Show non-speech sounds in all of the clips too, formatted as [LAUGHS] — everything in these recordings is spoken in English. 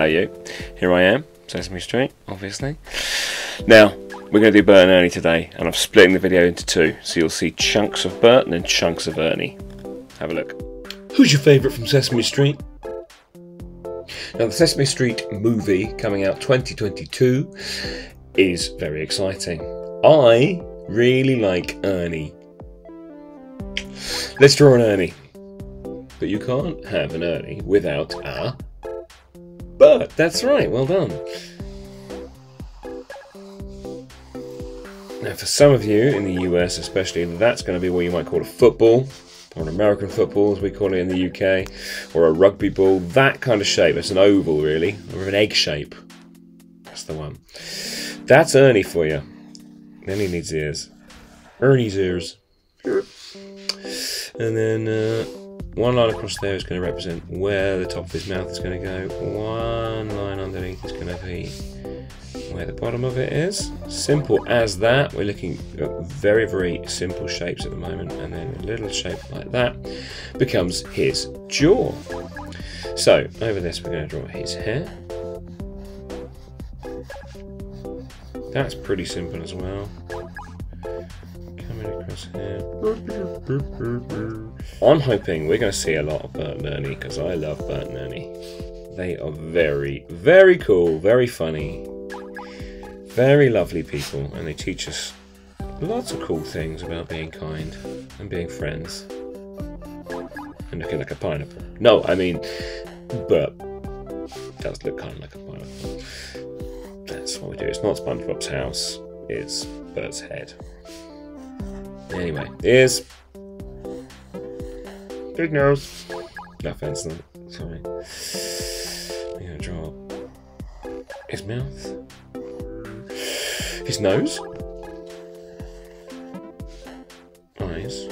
Hello, you. Here I am, Sesame Street, obviously. Now, we're going to do Bert and Ernie today, and I'm splitting the video into two, so you'll see chunks of Bert and chunks of Ernie. Have a look. Who's your favourite from Sesame Street? Now, the Sesame Street movie coming out 2022 is very exciting. I really like Ernie. Let's draw an Ernie. But you can't have an Ernie without a Bert. That's right, well done. Now, for some of you in the US, especially, that's going to be what you might call a football, or an American football, as we call it in the UK, or a rugby ball. That kind of shape. It's an oval, really, or an egg shape. That's the one. That's Ernie for you. He needs ears. Ernie's ears. And then uh, one line across there is going to represent where the top of his mouth is going to go. One line underneath is going to be where the bottom of it is. Simple as that. We're looking at very, very simple shapes at the moment. And then a little shape like that becomes his jaw. So over this, we're going to draw his hair. That's pretty simple as well. I'm hoping we're going to see a lot of Bert and Ernie because I love Bert and Ernie. They are very, very cool, very funny, very lovely people, and they teach us lots of cool things about being kind and being friends. And looking like a pineapple. No, I mean, Bert does look kind of like a pineapple. That's what we do. It's not SpongeBob's house, it's Bert's head. Anyway, here's big nose. No offense, no. sorry. I'm gonna draw his mouth, his nose, eyes.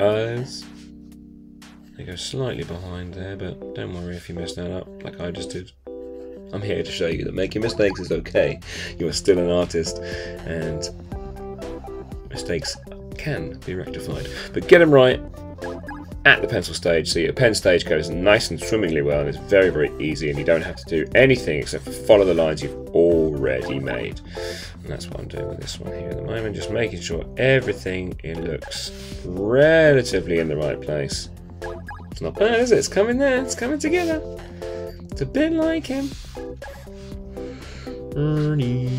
Eyes. They go slightly behind there, but don't worry if you mess that up, like I just did. I'm here to show you that making mistakes is okay. You are still an artist, and mistakes can be rectified. But get them right at the pencil stage, so your pen stage goes nice and swimmingly well, and it's very, very easy, and you don't have to do anything except for follow the lines you've already made. And that's what I'm doing with this one here at the moment, just making sure everything it looks relatively in the right place. It's not bad, is it? It's coming there, it's coming together. It's a bit like him. Ernie.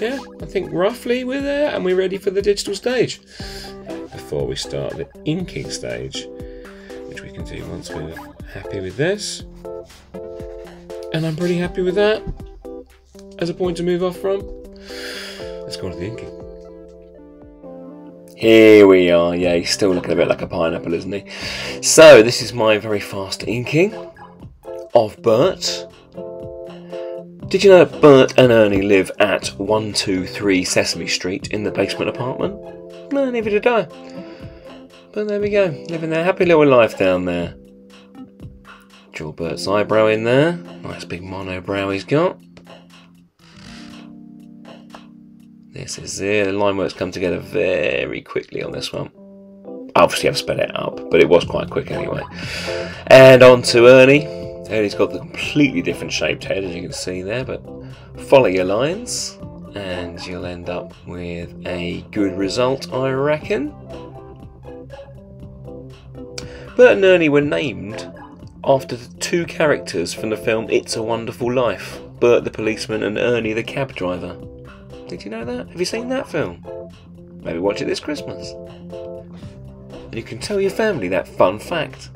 Yeah, I think roughly we're there and we're ready for the digital stage. Before we start the inking stage, which we can do once we're happy with this. And I'm pretty happy with that as a point to move off from. Let's go on to the inking. Here we are. Yeah, he's still looking a bit like a pineapple, isn't he? So, this is my very fast inking of Bert. Did you know Bert and Ernie live at 123 Sesame Street in the basement apartment? No, neither did I. But there we go, living their happy little life down there. Draw Bert's eyebrow in there. Nice big monobrow he's got. This is it. The line works come together very quickly on this one. Obviously, I've sped it up, but it was quite quick anyway. And on to Ernie. Ernie's got the completely different shaped head, as you can see there, but follow your lines, and you'll end up with a good result, I reckon. Bert and Ernie were named after the two characters from the film It's a Wonderful Life Bert the policeman and Ernie the cab driver. Did you know that? Have you seen that film? Maybe watch it this Christmas. And you can tell your family that fun fact.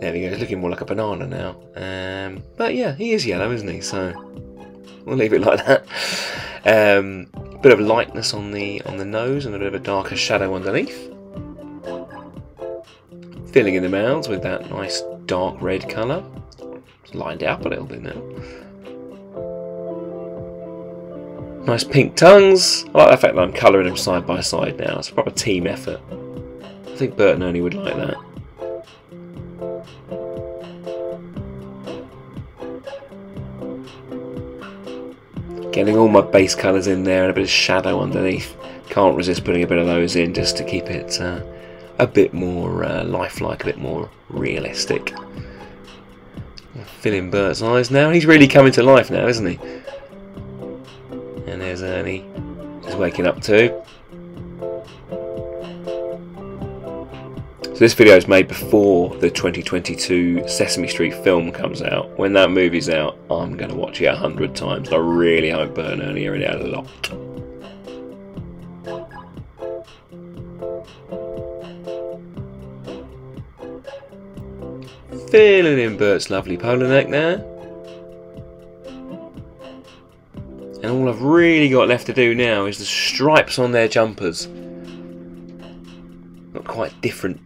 There we go, he's looking more like a banana now. Um, but yeah, he is yellow, isn't he? So we'll leave it like that. Um, bit of lightness on the on the nose and a bit of a darker shadow underneath. Filling in the mouths with that nice dark red colour. Lined it up a little bit now. Nice pink tongues. I like the fact that I'm colouring them side by side now. It's a proper team effort. I think Bert and Ernie would like that. Getting all my base colours in there and a bit of shadow underneath. Can't resist putting a bit of those in just to keep it uh, a bit more uh, lifelike, a bit more realistic. Filling Bert's eyes now. He's really coming to life now, isn't he? Ernie. He's waking up too. So this video is made before the 2022 Sesame Street film comes out. When that movie's out, I'm going to watch it a hundred times. I really hope Bert and Ernie are in it a lot. Feeling in Bert's lovely polo neck there. And all I've really got left to do now is the stripes on their jumpers. Not quite different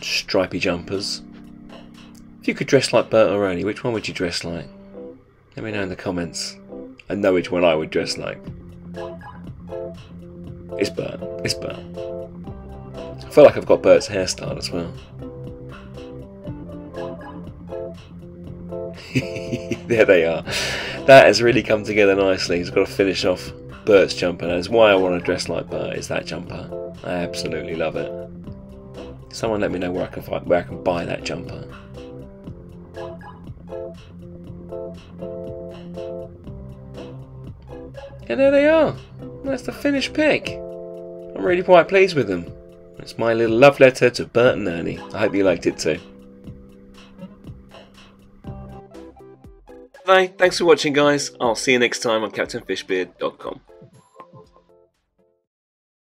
stripy jumpers. If you could dress like Bert or Ernie, which one would you dress like? Let me know in the comments. I know which one I would dress like. It's Bert. It's Bert. I feel like I've got Bert's hairstyle as well. [LAUGHS] there they are. That has really come together nicely. He's got to finish off Bert's jumper. That's why I want to dress like Bert. Is that jumper? I absolutely love it. Someone let me know where I can find where I can buy that jumper. And there they are. That's the finished pick. I'm really quite pleased with them. It's my little love letter to Bert and Ernie. I hope you liked it too. Bye. Thanks for watching, guys. I'll see you next time on CaptainFishbeard.com.